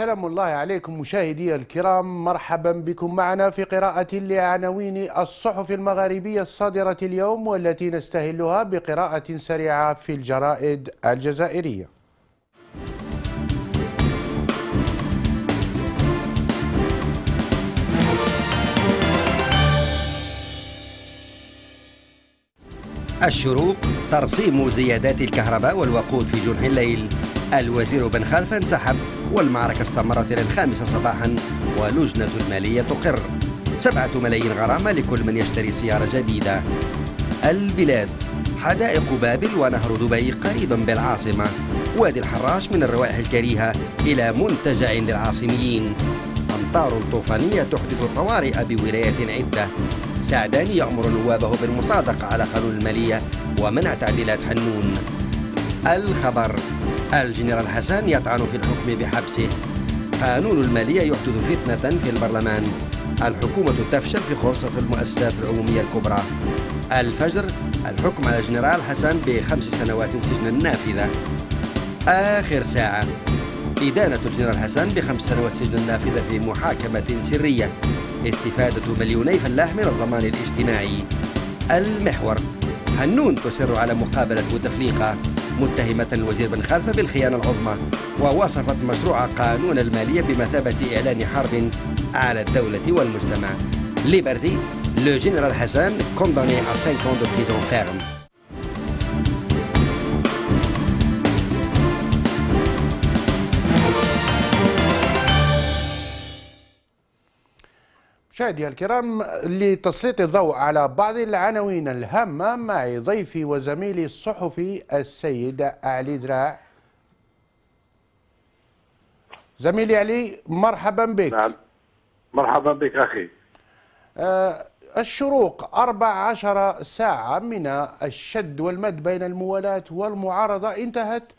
سلام الله عليكم مشاهدي الكرام مرحبا بكم معنا في قراءة لعناوين الصحف المغاربية الصادرة اليوم والتي نستهلها بقراءة سريعة في الجرائد الجزائرية. الشروق ترسيم زيادات الكهرباء والوقود في جنح الليل. الوزير بن خلفة انسحب. والمعركة استمرت إلى الخامسة صباحا ولجنة المالية تقر. سبعة ملايين غرامة لكل من يشتري سيارة جديدة. البلاد. حدائق بابل ونهر دبي قريبا بالعاصمة. وادي الحراش من الروائح الكريهة إلى منتجع للعاصميين. أمطار طوفانية تحدث طوارئ بولايات عدة. سعداني يأمر نوابه بالمصادقة على قانون المالية ومنع تعديلات حنون. الخبر. الجنرال حسن يطعن في الحكم بحبسه. قانون المالية يحدث فتنة في البرلمان. الحكومة تفشل في خوصصة المؤسسات العمومية الكبرى. الفجر الحكم على الجنرال حسن بخمس سنوات سجن نافذة. آخر ساعة. إدانة الجنرال حسن بخمس سنوات سجن نافذة في محاكمة سرية. استفادة مليوني فلاح من الضمان الاجتماعي. المحور. هنون تصر على مقابلة بوتفليقة متهمة الوزير بن خلفة بالخيانة العظمى ووصفت مشروع قانون المالية بمثابة إعلان حرب على الدولة والمجتمع ليبرتي لو جنرال حسن condamné à 5 ans de prison ferme. مشاهدي الكرام لتسليط الضوء على بعض العناوين الهامة معي ضيفي وزميلي الصحفي السيد علي دراع. زميلي علي مرحبا بك. نعم. مرحبا بك أخي. آه الشروق 14 ساعة من الشد والمد بين الموالاة والمعارضة. انتهت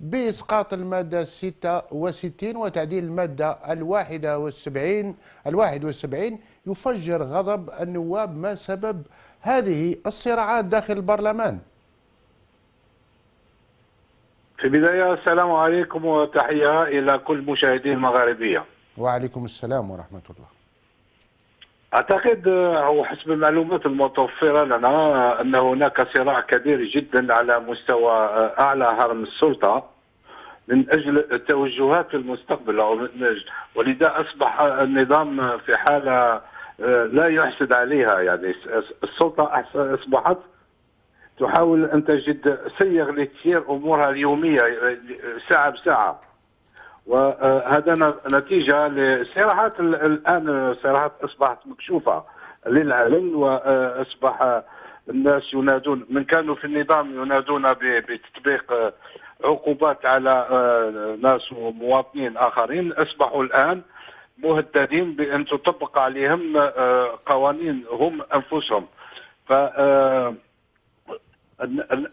بإسقاط المادة 66 وتعديل المادة الواحدة والسبعين الواحد والسبعين. يفجر غضب النواب ما سبب هذه الصراعات داخل البرلمان. في البداية السلام عليكم وتحية إلى كل مشاهدي المغاربية. وعليكم السلام ورحمة الله. أعتقد أو حسب المعلومات المتوفرة لنا أن هناك صراع كبير جدا على مستوى أعلى هرم السلطة من أجل التوجهات في المستقبل ولذا أصبح النظام في حالة لا يحسد عليها. يعني السلطة أصبحت تحاول أن تجد صيغ لتسيير أمورها اليومية ساعة بساعة. وهذا نتيجة لصراحات الآن الصراحات أصبحت مكشوفة للعلن وأصبح الناس ينادون من كانوا في النظام ينادون بتطبيق عقوبات على ناس ومواطنين آخرين أصبحوا الآن مهددين بأن تطبق عليهم قوانين هم أنفسهم. ف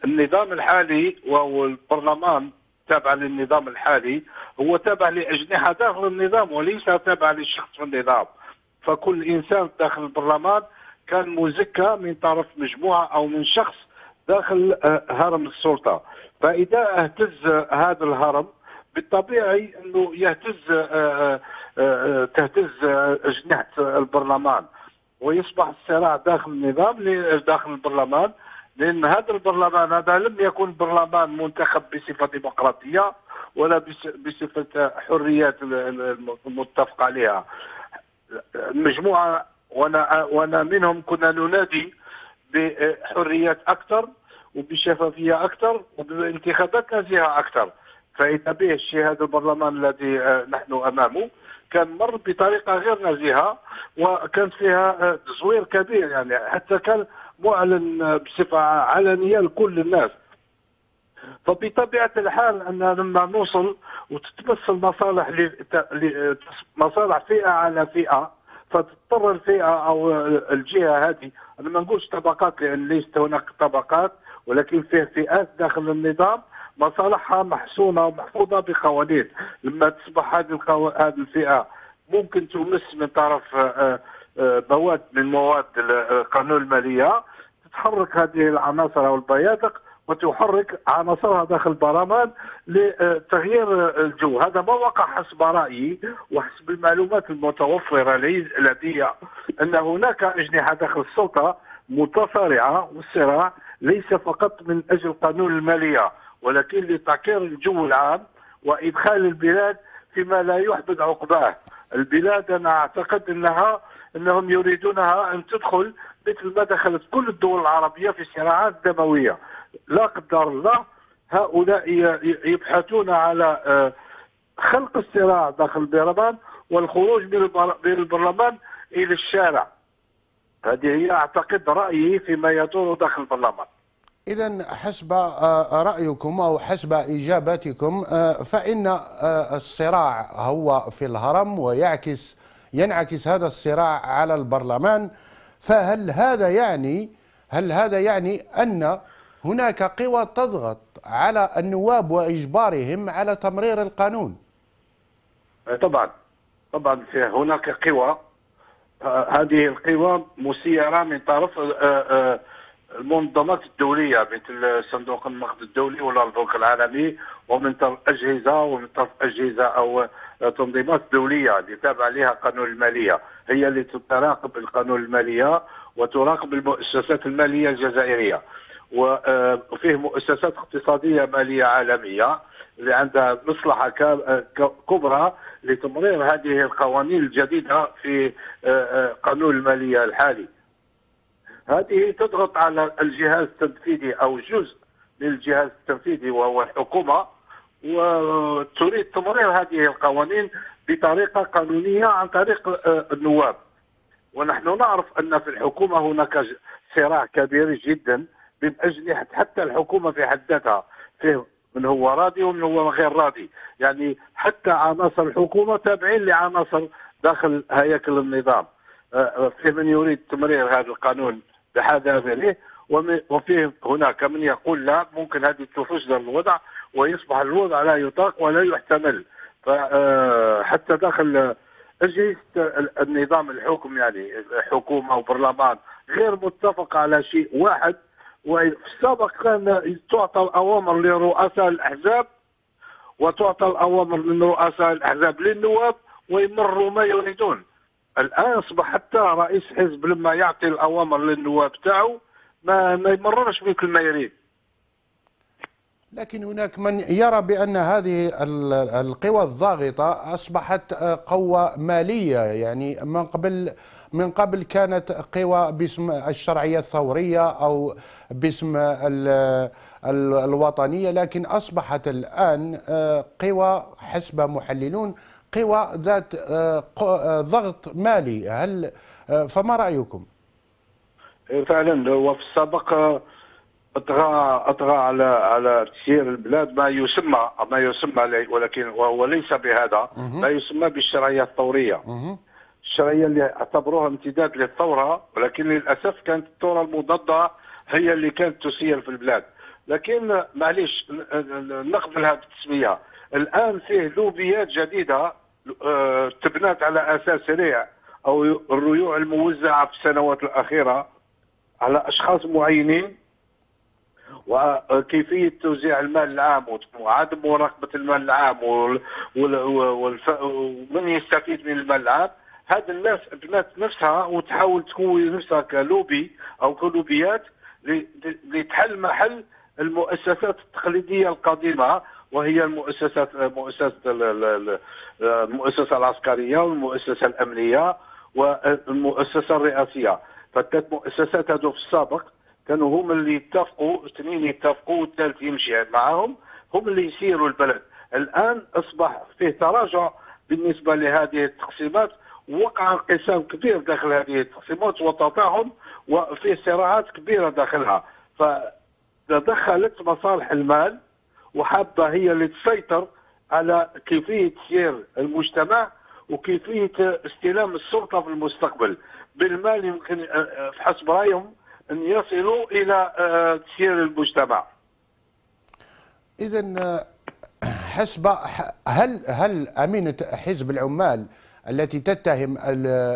النظام الحالي وهو البرلمان تابع للنظام الحالي هو تابع لأجنحة داخل النظام وليس تابع للشخص في النظام. فكل إنسان داخل البرلمان كان مزكى من طرف مجموعة أو من شخص داخل هرم السلطة. فإذا اهتز هذا الهرم بالطبيعي أنه يهتز تهتز أجنحة البرلمان. ويصبح الصراع داخل النظام داخل البرلمان لأن هذا البرلمان هذا لم يكن برلمان منتخب بصفة ديمقراطية ولا بصفة حريات المتفق عليها. المجموعه وأنا وأنا منهم كنا ننادي بحريات أكثر وبشفافية أكثر وبانتخابات نزيهه أكثر. فإذا به الشيء هذا البرلمان الذي نحن أمامه كان مر بطريقة غير نزيهه وكان فيها تزوير كبير يعني. حتى كان معلن بصفة علنية لكل الناس. فبطبيعة الحال أن لما نوصل وتتمثل مصالح مصالح فئة على فئة فتضطر الفئة أو الجهة هذه أنا ما نقولش طبقات لأن ليست هناك طبقات ولكن فيه فئات داخل النظام مصالحها محسونة ومحفوظة بقوانين. لما تصبح هذه القو... هذه الفئة ممكن تمس من طرف مواد من مواد قانون المالية تتحرك هذه العناصر أو البيادق وتحرك عناصرها داخل البرلمان لتغيير الجو. هذا ما وقع حسب رأيي وحسب المعلومات المتوفرة لدي أن هناك أجنحة داخل السلطة متصارعة والصراع ليس فقط من أجل قانون المالية ولكن لتعكير الجو العام وإدخال البلاد فيما لا يحبط عقباه. البلاد أنا أعتقد أنها أنهم يريدونها أن تدخل مثل ما دخلت كل الدول العربية في صراعات دموية. لا قدر الله هؤلاء يبحثون على آه، خلق الصراع داخل البرلمان والخروج من البرلمان إلى الشارع. هذه هي أعتقد رأيي فيما يدور داخل البرلمان. إذا حسب آه، رأيكم أو حسب إجابتكم آه، فإن الصراع هو في الهرم ويعكس ينعكس هذا الصراع على البرلمان. فهل هذا يعني هل هذا يعني أن هناك قوى تضغط على النواب وإجبارهم على تمرير القانون؟ طبعا. طبعا هناك قوى. هذه القوى مسيرة من طرف آه، آه، المنظمات الدولية مثل صندوق النقد الدولي ولا البنك العالمي ومن طرف أجهزة ومن طرف أجهزة أو تنظيمات دولية اللي تابع لها قانون المالية هي اللي تراقب القانون المالية وتراقب المؤسسات المالية الجزائرية وفيه مؤسسات اقتصادية مالية عالمية اللي عندها مصلحة كبرى لتمرير هذه القوانين الجديدة في قانون المالية الحالي. هذه تضغط على الجهاز التنفيذي أو جزء للجهاز التنفيذي وهو الحكومة وتريد تمرير هذه القوانين بطريقة قانونية عن طريق النواب. ونحن نعرف أن في الحكومة هناك صراع كبير جدا من أجل حتى الحكومة في حد ذاتها فيه من هو راضي ومن هو غير راضي. يعني حتى عناصر الحكومة تابعين لعناصر داخل هياكل النظام. آه، فيه من يريد تمرير هذا القانون بحذافيره وفيه هناك من يقول لا ممكن هذه تفجر الوضع. ويصبح الوضع لا يطاق ولا يحتمل. فحتى آه، داخل أجهزة النظام الحكم يعني حكومه وبرلمان غير متفق على شيء واحد وفي السابق كان تعطى الأوامر لرؤساء الأحزاب وتعطى الأوامر من رؤساء الأحزاب للنواب ويمروا ما يريدون. الآن أصبح حتى رئيس حزب لما يعطي الأوامر للنواب تاعو ما, ما يمررش مثل ما يريد. لكن هناك من يرى بأن هذه القوى الضاغطة أصبحت قوة مالية يعني من قبل من قبل كانت قوى باسم الشرعية الثورية أو باسم الوطنية لكن أصبحت الآن آه، قوى حسب محللون قوى ذات آه، آه، ضغط مالي هل فما رأيكم؟ فعلا هو في السابق اطغى أطغى على على تسيير البلاد ما يسمى ما يسمى ولكن وهو ليس بهذا. ما يسمى بالشرعية الثوريه الشرعية اللي اعتبروها امتداد للثورة ولكن للأسف كانت الثورة المضادة هي اللي كانت تسير في البلاد. لكن معليش نقبلها بالتسميه الآن فيه لوبيات جديدة آه، تبنات على أساس ريع أو الريوع الموزعة في السنوات الأخيرة على أشخاص معينين. وكيفية توزيع المال العام وعدم مراقبة المال العام ومن يستفيد من المال العام. هذه الناس بنات نفسها وتحاول تكون نفسها كلوبي أو كلوبيات لتحل محل المؤسسات التقليدية القديمة وهي المؤسسات مؤسسة المؤسسة العسكرية والمؤسسة الأمنية والمؤسسة الرئاسية. فالثلاث مؤسسات هذو في السابق كانوا هم اللي يتفقوا اثنين يتفقوا والثالث يمشي معهم. هم اللي يسيروا البلد. الآن أصبح فيه تراجع بالنسبة لهذه التقسيمات. وقع انقسام كبير داخل هذه التقسيمات وتطاعم وفي صراعات كبيرة داخلها. فتدخلت مصالح المال وحابة هي اللي تسيطر على كيفية سير المجتمع وكيفية استلام السلطة في المستقبل. بالمال يمكن في حسب رأيهم أن يصلوا إلى تسيير المجتمع. اذا حسب هل هل أمينة حزب العمال التي تتهم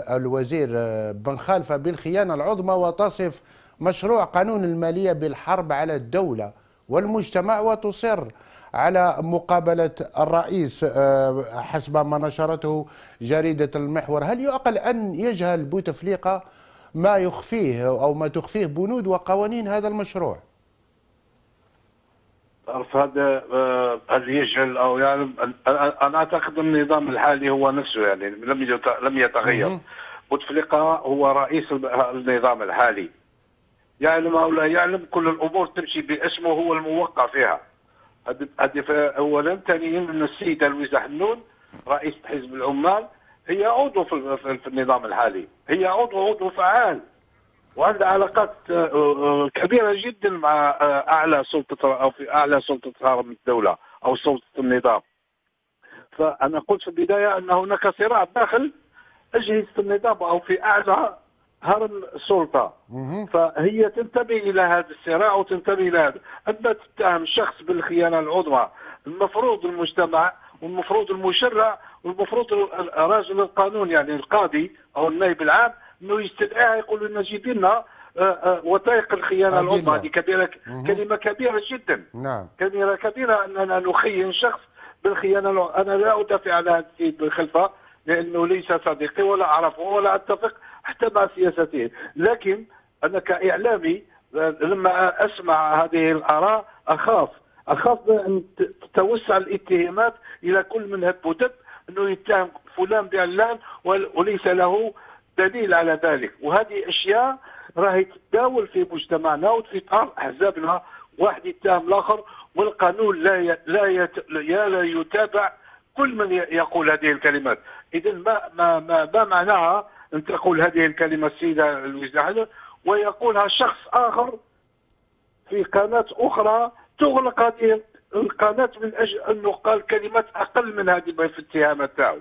الوزير بن خالفة بالخيانة العظمى وتصف مشروع قانون المالية بالحرب على الدولة والمجتمع وتصر على مقابلة الرئيس آه، حسب ما نشرته جريدة المحور. هل يعقل أن يجهل بوتفليقة ما يخفيه أو ما تخفيه بنود وقوانين هذا المشروع. تعرف هذا آه، هل يجهل أو يعني أنا أعتقد النظام الحالي هو نفسه يعني لم لم يتغير. بوتفليقه هو رئيس النظام الحالي. يعلم أو لا يعلم كل الأمور تمشي باسمه هو الموقع فيها. هذه اولا ثانيا ان السيده لويزا حنون رئيس حزب العمال هي عضو في النظام الحالي. هي عضو عضو فعال. وعندها علاقات آه، آه، كبيرة جدا مع آه، أعلى سلطة أو في أعلى سلطة هرم الدولة أو سلطة النظام. فأنا قلت في البداية أن هناك صراع داخل أجهزة النظام أو في أعلى هرم السلطة. فهي تنتبه إلى هذا الصراع وتنتبه إلى هذا. أما تتهم شخص بالخيانة العظمى المفروض المجتمع والمفروض المشرع والمفروض راجل القانون يعني القاضي أو النائب العام إنه يستدعيها يقول لنا جيب لنا آه، آه، وثائق الخيانة العظمى هذه كبيره كلمة كبيرة جدا. نعم. كلمة كبيرة أننا نخين شخص بالخيانة. أنا لا أدافع على هذا السيد بالخلفة لأنه ليس صديقي ولا أعرفه ولا أتفق حتى مع سياسته. لكن أنا كإعلامي لما أسمع هذه الآراء أخاف. أخاف ان تتوسع الاتهامات إلى كل من هب ودب. إنه يتهم فلان بعلان وليس له دليل على ذلك. وهذه أشياء راهي تتداول في مجتمعنا وفي أحزابنا. واحد يتهم الآخر والقانون لا ي... لا يت... لا يتابع كل من يقول هذه الكلمات. إذا ما ما ما, ما معناها أن تقول هذه الكلمة السيدة الوزاره ويقولها شخص آخر في قناة أخرى تغلق هذه القناة من أجل انه قال كلمات أقل من هذه في الاتهامات تاعو.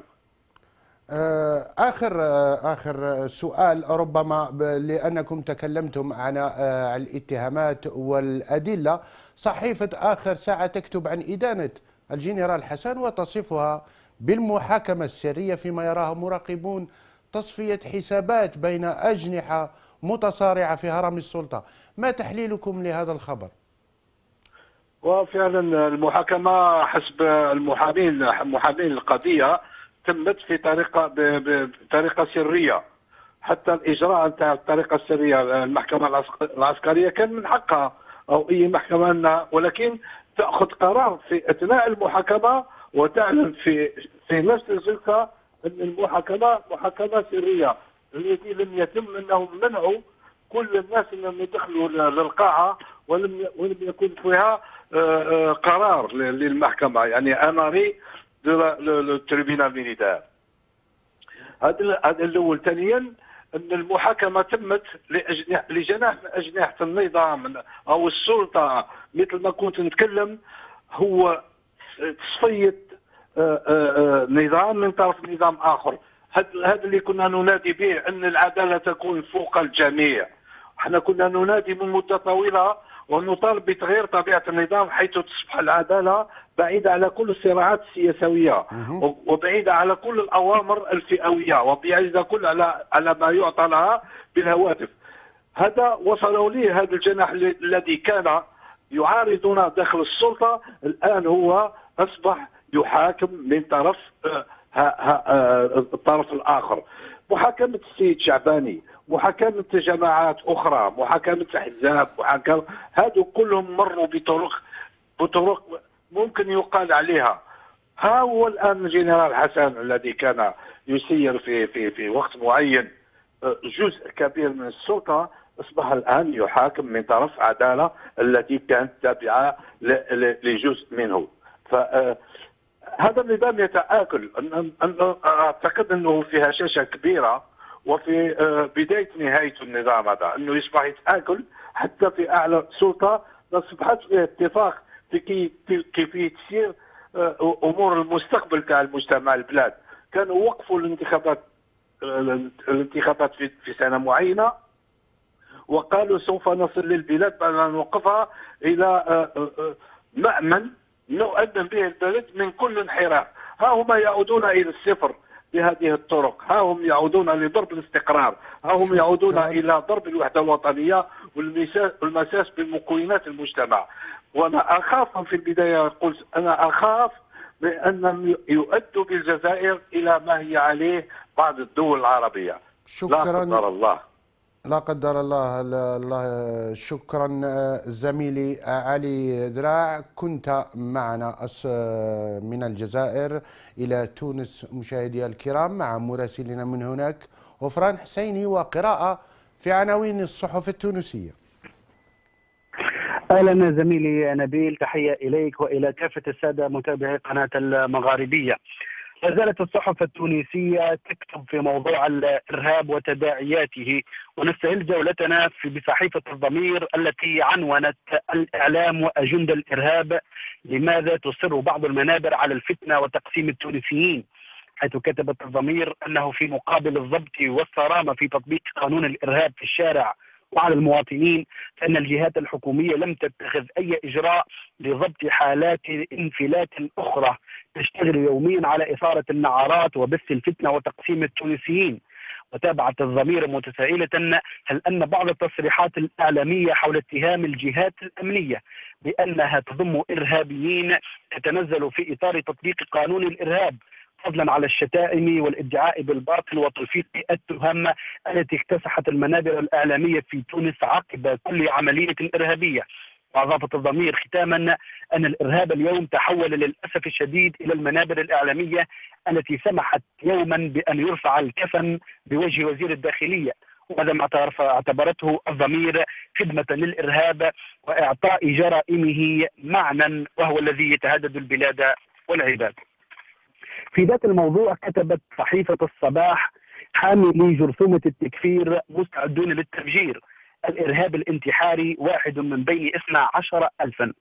آه، آخر آه، آخر سؤال ربما لأنكم تكلمتم عن آه، الاتهامات والأدلة. صحيفة آخر ساعة تكتب عن إدانة الجنرال حسن وتصفها بالمحاكمة السرية فيما يراه مراقبون تصفية حسابات بين أجنحة متصارعة في هرم السلطة. ما تحليلكم لهذا الخبر؟ وفعلا المحاكمة حسب المحامين محامين القضية تمت في طريقة بطريقة سرية. حتى الإجراء نتاع الطريقة السرية المحكمة العسكرية كان من حقها أو أي محكمة أنها ولكن تأخذ قرار في أثناء المحاكمة وتعلن في في نفس الجلسه أن المحاكمه محاكمة سرية. التي لم يتم انهم منعوا كل الناس إنهم يدخلوا للقاعة ولم ولم يكن فيها قرار للمحكمة. يعني le tribunal militaire هذا هذا الأول. ثانيا أن المحاكمة تمت لجناح من أجنحة النظام أو السلطة. مثل ما كنت نتكلم هو تصفية آه، آه، آه، نظام من طرف نظام آخر. هذا اللي كنا ننادي به أن العدالة تكون فوق الجميع. إحنا كنا ننادي من مده طويله ونطالب بتغيير طبيعة النظام حيث تصبح العدالة بعيدة على كل الصراعات السياسوية وبعيدة على كل الأوامر الفئوية وبعيدة كل على على ما يعطى لها بالهواتف هذا وصلوا لي هذا الجناح الذي كان يعارضنا داخل السلطة. الآن هو أصبح يحاكم من طرف آه، آه، الطرف الآخر. محاكمة السيد شعباني محاكمة جماعات أخرى محاكمة أحزاب محاكمه هذو كلهم مروا بطرق بطرق ممكن يقال عليها. ها هو الآن الجنرال حسن الذي كان يسير في في في وقت معين. آه، جزء كبير من السلطة أصبح الآن يحاكم من طرف عدالة التي كانت تابعة لجزء منه. ف آه، هذا النظام يتآكل. أعتقد أنه في هشاشه كبيرة. وفي آه، بداية نهاية النظام هذا أنه يصبح يتآكل حتى في أعلى سلطه اصبحت اتفاق في كيفية تسير آه، أمور المستقبل تاع المجتمع البلاد. كانوا وقفوا الانتخابات آه، الانتخابات في, سنة معينة وقالوا سوف نصل للبلاد بعد أن نوقفها إلى مأمن نؤمن به البلد من كل انحراف. ها هم يعودون إلى الصفر. بهذه الطرق. ها هم يعودون لضرب الاستقرار. ها هم يعودون إلى ضرب الوحدة الوطنية والمساس بمكونات المجتمع. وأنا أخاف في البداية قلت أنا أخاف بأنهم يؤدوا بالجزائر إلى ما هي عليه بعض الدول العربية. شكرا. لا قدر الله. لا قدر الله الله شكرا زميلي علي دراع. كنت معنا من الجزائر إلى تونس مشاهدي الكرام مع مراسلنا من هناك غفران حسيني وقراءة في عناوين الصحف التونسية. أهلا زميلي نبيل تحية إليك وإلى كافة السادة متابعي قناة المغاربية. زالت الصحف التونسية تكتب في موضوع الإرهاب وتداعياته ونستهل جولتنا في بصحيفة الضمير التي عنونت الإعلام وأجندة الإرهاب لماذا تصر بعض المنابر على الفتنة وتقسيم التونسيين حيث كتبت الضمير أنه في مقابل الضبط والصرامة في تطبيق قانون الإرهاب في الشارع وعلى المواطنين فإن الجهات الحكومية لم تتخذ أي إجراء لضبط حالات انفلات أخرى. تشتغل يوميا على إثارة النعرات وبث الفتنة وتقسيم التونسيين وتابعت الضمير متسائلة هل أن بعض التصريحات الإعلامية حول اتهام الجهات الأمنية بأنها تضم إرهابيين تتنزل في إطار تطبيق قانون الإرهاب فضلا على الشتائم والادعاء بالباطل وتلفيق التهم التي اكتسحت المنابر الإعلامية في تونس عقب كل عملية إرهابية. واضافت الضمير ختاما أن الإرهاب اليوم تحول للأسف الشديد إلى المنابر الإعلامية التي سمحت يوما بأن يرفع الكفن بوجه وزير الداخلية وهذا ما اعتبرته الضمير خدمة للإرهاب وإعطاء جرائمه معنى وهو الذي يتهدد البلاد والعباد. في ذات الموضوع كتبت صحيفة الصباح حاملي جرثومة التكفير مستعدون للتفجير الإرهاب الانتحاري واحد من بين 12 ألفا.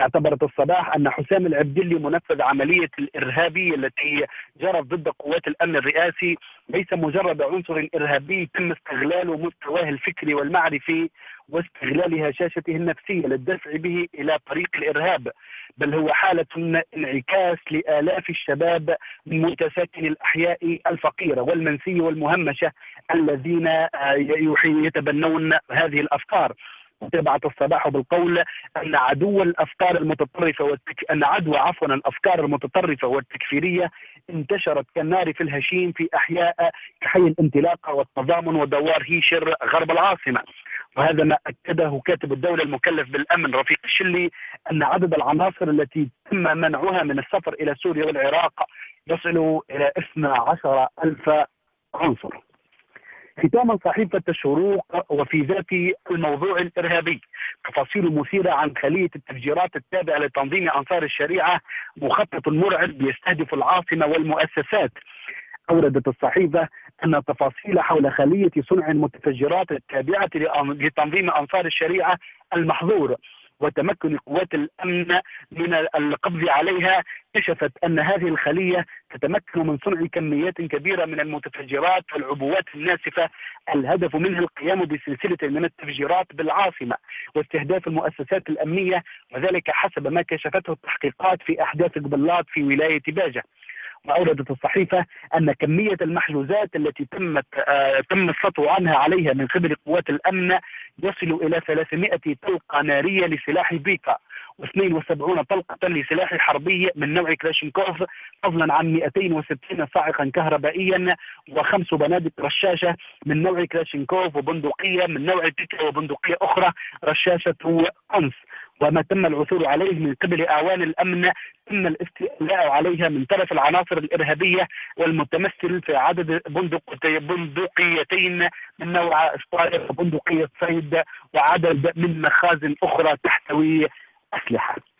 اعتبرت الصباح أن حسام العبدلي منفذ عملية الارهابيه التي جرت ضد قوات الأمن الرئاسي ليس مجرد عنصر إرهابي تم استغلال مستواه الفكري والمعرفي. واستغلال هشاشته النفسية للدفع به إلى طريق الإرهاب بل هو حالة انعكاس لآلاف الشباب من متساكن الأحياء الفقيرة والمنسيه والمهمشة الذين يتبنون هذه الأفكار. تبعت الصباح بالقول أن عدو الأفكار المتطرفة والتك... أن عدوى عفوا الأفكار المتطرفة والتكفيرية انتشرت كالنار في الهشيم في أحياء كحي الانطلاقة والتضامن ودوار هيشر غرب العاصمة. وهذا ما أكده كاتب الدولة المكلف بالأمن رفيق الشلي أن عدد العناصر التي تم منعها من السفر إلى سوريا والعراق يصل إلى 12 ألف عنصر. ختاما صحيفة الشروق وفي ذات الموضوع الإرهابي تفاصيل مثيرة عن خلية التفجيرات التابعة لتنظيم أنصار الشريعة مخطط مرعب يستهدف العاصمة والمؤسسات. أوردت الصحيفة أن التفاصيل حول خلية صنع المتفجرات التابعة لتنظيم أنصار الشريعة المحظور وتمكن قوات الأمن من القبض عليها كشفت أن هذه الخلية تتمكن من صنع كميات كبيرة من المتفجرات والعبوات الناسفة. الهدف منها القيام بسلسلة من التفجيرات بالعاصمة واستهداف المؤسسات الأمنية وذلك حسب ما كشفته التحقيقات في أحداث قبلات في ولاية باجة. واوردت الصحيفة أن كمية المحجوزات التي تمت آه تم السطو عنها عليها من قبل قوات الأمن يصل إلى 300 طلقة نارية لسلاح بيكا و72 طلقة لسلاح حربي من نوع كلاشينكوف فضلا عن 260 صاعقا كهربائيا وخمس بنادق رشاشة من نوع كلاشينكوف وبندقية من نوع تيكا وبندقية أخرى رشاشة قنص وما تم العثور عليه من قبل أعوان الأمن تم الاستيلاء عليها من طرف العناصر الإرهابية والمتمثل في عدد بندقيتين من نوع ستراير وبندقية صيد وعدد من مخازن أخرى تحتوي أسلحة.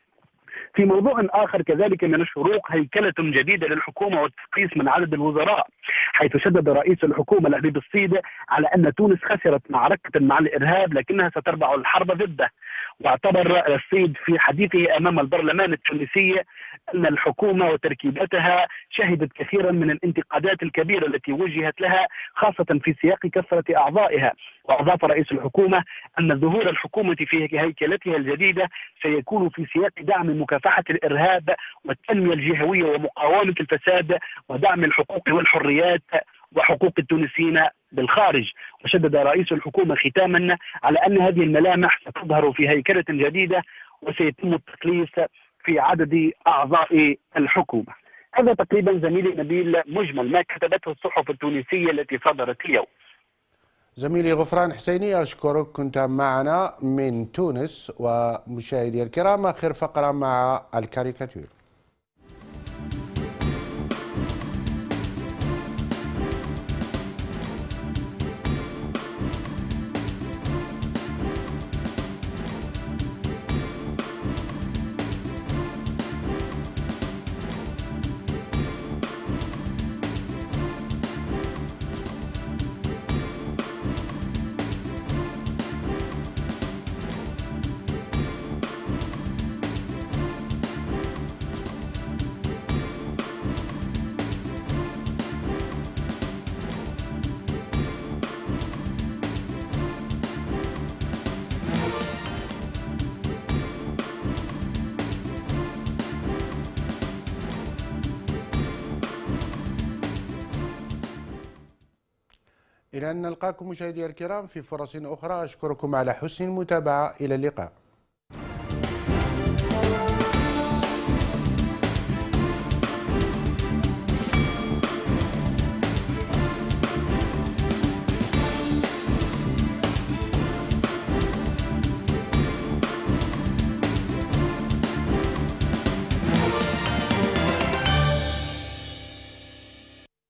في موضوع آخر كذلك من الشروق هيكلة جديدة للحكومة والتقييس من عدد الوزراء حيث شدد رئيس الحكومة الحبيب الصيد على أن تونس خسرت معركة مع الإرهاب لكنها ستربع الحرب ضده. واعتبر السيد في حديثه أمام البرلمان التونسي أن الحكومة وتركيبتها شهدت كثيرا من الانتقادات الكبيرة التي وجهت لها خاصة في سياق كثرة أعضائها. وأضاف رئيس الحكومة أن ظهور الحكومة في هيكلتها الجديدة سيكون في سياق دعم مكافحة الإرهاب والتنمية الجهوية ومقاومة الفساد ودعم الحقوق والحريات وحقوق التونسيين بالخارج. وشدد رئيس الحكومة ختاما على أن هذه الملامح ستظهر في هيكلة جديدة وسيتم التقليص في عدد أعضاء الحكومة. هذا تقريبا زميلي نبيل مجمل. ما كتبته الصحف التونسية التي صدرت اليوم. زميلي غفران حسيني أشكرك كنت معنا من تونس. ومشاهدي الكرام آخر فقرة مع الكاريكاتير. إلى أن نلقاكم مشاهدي الكرام في فرص أخرى. أشكركم على حسن المتابعة. إلى اللقاء.